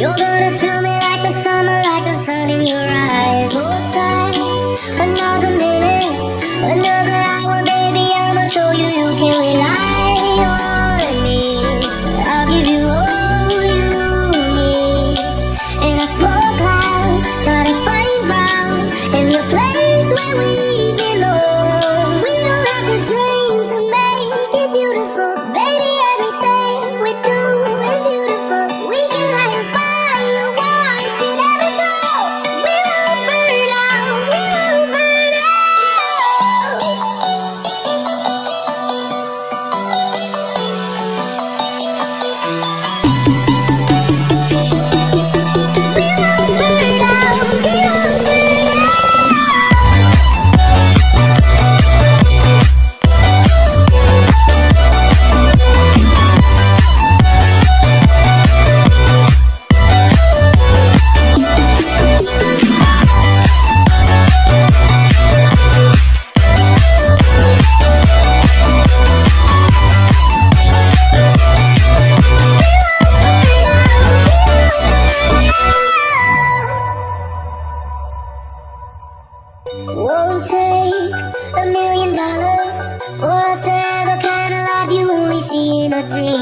You're gonna won't take a million dollars for us to have the kind of life you only see in a dream.